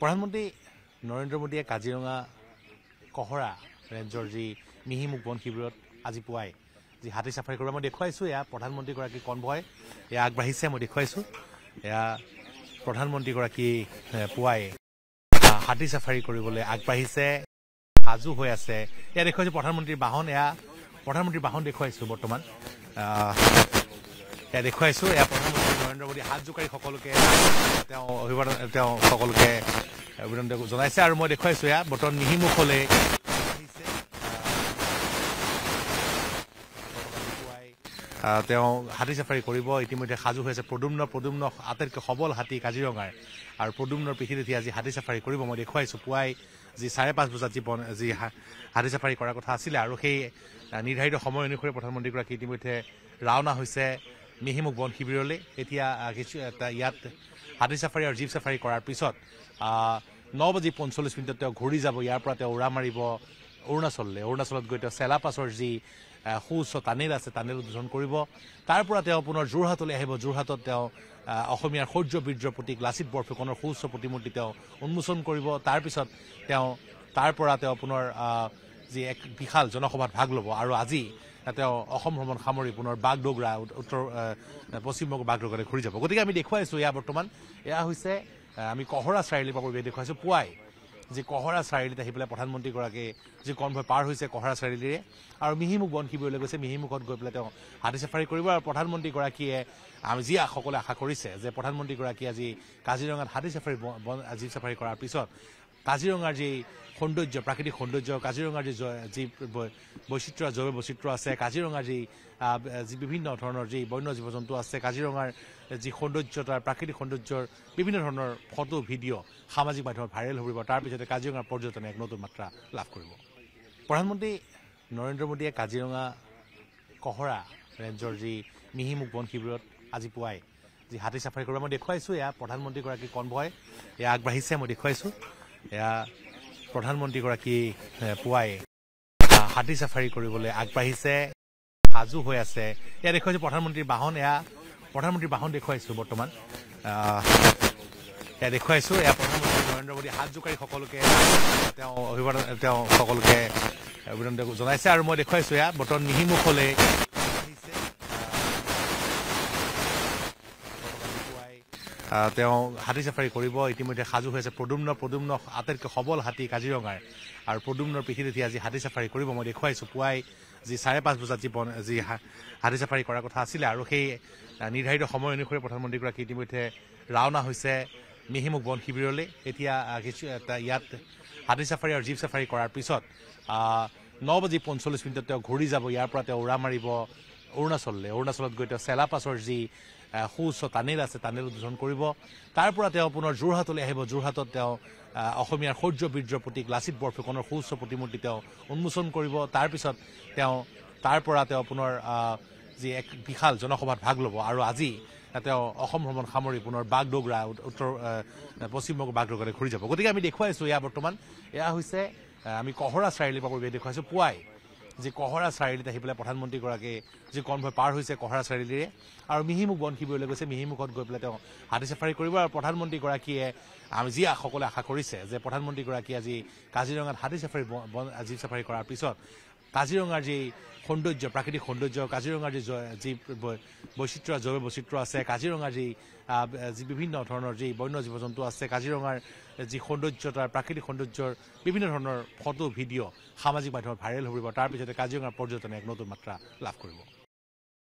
প্ৰধানমন্ত্ৰী নৰেন্দ্ৰ মোদীয়ে কাজিৰঙা কহৰা ৰেঞ্জৰ যি মিহিমুখ বন শিবিৰত আজি পুৱাই যি হাতী চাফাৰী কৰিব মই দেখুৱাইছোঁ এয়া প্ৰধানমন্ত্ৰীগৰাকী কনভয় এয়া আগবাঢ়িছে মই দেখুৱাইছোঁ। এয়া প্ৰধানমন্ত্ৰীগৰাকী পুৱাই হাতী চাফাৰী কৰিবলৈ আগবাঢ়িছে সাজু হৈ আছে। এয়া দেখুৱাইছোঁ প্ৰধানমন্ত্ৰীৰ বাহন এয়া প্ৰধানমন্ত্ৰীৰ বাহন দেখুৱাইছোঁ বৰ্তমান। এয়া দেখুৱাইছোঁ। এয়া প্ৰধানমন্ত্ৰী নৰেন্দ্ৰ মোদী হাত জোকাৰি সকলোকে তেওঁ অভিবাদন তেওঁ সকলোকে অভিনন্দন জনাইছে আৰু মই দেখুৱাইছোঁ এয়া বৰ্তমান মিহিমুখলৈ তেওঁ হাতী চাফাৰী কৰিব। ইতিমধ্যে সাজু হৈ আছে প্ৰদুম্ন প্ৰদুম্ন আটাইতকৈ সবল হাতী কাজিৰঙাৰ। আৰু প্ৰদুম্নৰ পিঠিত উঠি আজি হাতী চাফাৰী কৰিব মই দেখুৱাইছোঁ। পুৱাই যি চাৰে পাঁচ বজাত যি বন যি হাতী চাফাৰী কৰাৰ কথা আছিলে আৰু সেই নিৰ্ধাৰিত সময় অনুসৰি প্ৰধানমন্ত্ৰীগৰাকী ইতিমধ্যে ৰাওনা হৈছে। মিহিমুখ বন শিবিৰলৈ। এতিয়া কিছু ইয়াত হাতী চাফাৰী আৰু জীপ চাফাৰী কৰাৰ পিছত ন বাজি পঞ্চল্লিছ মিনিটত তেওঁ ঘূৰি যাব। ইয়াৰ পৰা তেওঁ উৰা মাৰিব অৰুণাচললৈ। অৰুণাচলত গৈ তেওঁ চেলাপাছৰ যি সুউচ্চ টানেল আছে টানেল উদ্বোধন কৰিব। তাৰ পৰা তেওঁ পুনৰ যোৰহাটলৈ আহিব। যোৰহাটত তেওঁ অসমীয়াৰ শৌৰ্য বীৰ্যৰ প্ৰতীক লাচিত বৰফুকনৰ সুউচ্চ প্ৰতিমূৰ্তি তেওঁ উন্মোচন কৰিব। তাৰপিছত তেওঁ তাৰ পৰা তেওঁ পুনৰ যি এক বিশাল জনসভাত ভাগ ল'ব। আৰু আজি তেওঁ অসম ভ্ৰমণ সামৰি পুনৰ বাগডোগৰা উত- উত্তৰ পশ্চিমবংগ বাগডোগৰালৈ ঘূৰি যাব। গতিকে আমি দেখুৱাইছোঁ এয়া বৰ্তমান এয়া হৈছে আমি কহৰা চাৰিআলিৰ পৰা পৰিৱেশ দেখুৱাইছোঁ পুৱাই। যি কহৰা চাৰিআলিত আহি পেলাই প্ৰধানমন্ত্ৰীগৰাকী যি কনভয় পাৰ হৈছে কহৰা চাৰিআলিৰে আৰু মিহিমুখ বন শিবিৰলৈ গৈছে মিহিমুখত গৈ পেলাই তেওঁ হাতী চাফাৰী কৰিব আৰু প্ৰধানমন্ত্ৰীগৰাকীয়ে আমি যি সকলোৱে আশা কৰিছে যে প্ৰধানমন্ত্ৰীগৰাকীয়ে আজি কাজিৰঙাত হাতী চাফাৰী বন জীপ চাফাৰী কৰাৰ পিছত কাজিৰঙাৰ যি সৌন্দৰ্য প্ৰাকৃতিক সৌন্দৰ্য কাজিৰঙাৰ যি যি ব- বৈচিত্ৰ্য জৈৱ বৈচিত্ৰ্য আছে কাজিৰঙাৰ যি যি বিভিন্ন ধৰণৰ যি বন্য জীৱ জন্তু আছে কাজিৰঙাৰ যি সৌন্দৰ্যতাৰ প্ৰাকৃতিক সৌন্দৰ্যৰ বিভিন্ন ধৰণৰ ফটো ভিডিঅ' সামাজিক মাধ্যমত ভাইৰেল হ'ব তাৰ পিছতে কাজিৰঙাৰ পৰ্যটনে এক নতুন মাত্ৰা লাভ কৰিব। প্ৰধানমন্ত্ৰী নৰেন্দ্ৰ মোদীয়ে কাজিৰঙা কহৰা ৰেঞ্জৰ যি মিহিমুখ বন শিবিৰত আজি পুৱাই যি হাতী চাফাৰী কৰিব। মই দেখুৱাইছোঁ এয়া প্ৰধানমন্ত্ৰীগৰাকী কনভয় এয়া আগবাঢ়িছে মই দেখুৱাইছোঁ। এয়া প্ৰধানমন্ত্ৰীগৰাকী পুৱাই হাতী চাফাৰী কৰিবলৈ আগবাঢ়িছে সাজু হৈ আছে। এয়া দেখুৱাইছোঁ প্ৰধানমন্ত্ৰীৰ বাহন এয়া প্ৰধানমন্ত্ৰীৰ বাহন দেখুৱাইছোঁ বৰ্তমান। এয়া দেখুৱাইছোঁ এয়া প্ৰধানমন্ত্ৰী নৰেন্দ্ৰ মোদী হাত জোকাৰি সকলোকে তেওঁ অভিবাদন তেওঁ সকলোকে অভিনন্দন জনাইছে। আৰু মই দেখুৱাইছোঁ এয়া বৰ্তমান মিহিমুখলৈ আহিছে আহ, তেওঁ হাতী চাফাৰী কৰিব। ইতিমধ্যে সাজু হৈ আছে। প্ৰদুম্ন প্ৰদুম্ন আটাইতকৈ সবল হাতী কাজিৰঙাৰ আৰু প্ৰদুম্নৰ পিঠিত উঠি আজি হাতী চাফাৰী কৰিব। মই দেখুৱাইছোঁ পুৱাই যি চাৰে পাঁচ বজাত যি বন যি হাতী চাফাৰী কৰাৰ কথা আছিলে আৰু সেই নিৰ্ধাৰিত সময় অনুসৰি প্ৰধানমন্ত্ৰীগৰাকী ইতিমধ্যে ৰাওনা হৈছে মিহিমুখ বন শিবিৰলৈ। এতিয়া কিছু ইয়াত হাতী চাফাৰী আৰু জীপ চাফাৰী কৰাৰ পিছত ন বাজি পঞ্চল্লিছ মিনিটত তেওঁ ঘূৰি যাব। ইয়াৰ পৰা তেওঁ উৰা মাৰিব। অৰুণাচললৈ। অৰুণাচলত গৈ তেওঁ চেলাপাছৰ যি সুউচ্চ টানেল আছে টানেল উদ্বোধন কৰিব। তাৰ পৰা তেওঁ পুনৰ যোৰহাটলৈ আহিব। যোৰহাটত তেওঁ অসমীয়াৰ শৌৰ্য বীৰ্যৰ প্ৰতীক লাচিত বৰফুকনৰ সুউচ্চ প্ৰতিমূৰ্তি তেওঁ উন্মোচন কৰিব। তাৰপিছত তেওঁ তাৰ পৰা তেওঁ পুনৰ যি এক বিশাল জনসভাত ভাগ ল'ব। আৰু আজি তেওঁ অসম ভ্ৰমণ সামৰি পুনৰ বাগডোগৰা উত- উত্তৰ পশ্চিমবংগ বাগডোগৰালৈ ঘূৰি যাব। গতিকে আমি দেখুৱাইছোঁ এয়া বৰ্তমান এয়া হৈছে আমি কহৰা চাৰিআলিৰ পৰা পৰিৱেশ দেখুৱাইছোঁ পুৱাই যি কহৰা চাৰিআলিত আহি পেলাই প্ৰধানমন্ত্ৰীগৰাকী যি কনভয় পাৰ হৈছে কহৰা চাৰিআলিৰে আৰু মিহিমুখ বন শিবিৰলৈ গৈছে মিহিমুখত গৈ পেলাই তেওঁ হাতী চাফাৰী কৰিব আৰু প্ৰধানমন্ত্ৰীগৰাকীয়ে আমি যি সকলোৱে আশা কৰিছে যে প্ৰধানমন্ত্ৰীগৰাকীয়ে আজি কাজিৰঙাত হাতী চাফাৰী জীপ চাফাৰী কৰাৰ পিছত কাজিৰঙাৰ যি সৌন্দৰ্য প্ৰাকৃতিক সৌন্দৰ্য কাজিৰঙাৰ যি যি ব- বৈচিত্ৰ্য জৈৱ বৈচিত্ৰ্য আছে কাজিৰঙাৰ যি যি বিভিন্ন ধৰণৰ যি বন্য জীৱ জন্তু আছে কাজিৰঙাৰ যি সৌন্দৰ্যতাৰ প্ৰাকৃতিক সৌন্দৰ্যৰ বিভিন্ন ধৰণৰ ফটো ভিডিঅ' সামাজিক মাধ্যমত ভাইৰেল হ'ব তাৰ পিছতে কাজিৰঙাৰ পৰ্যটনে এক নতুন মাত্ৰা লাভ কৰিব।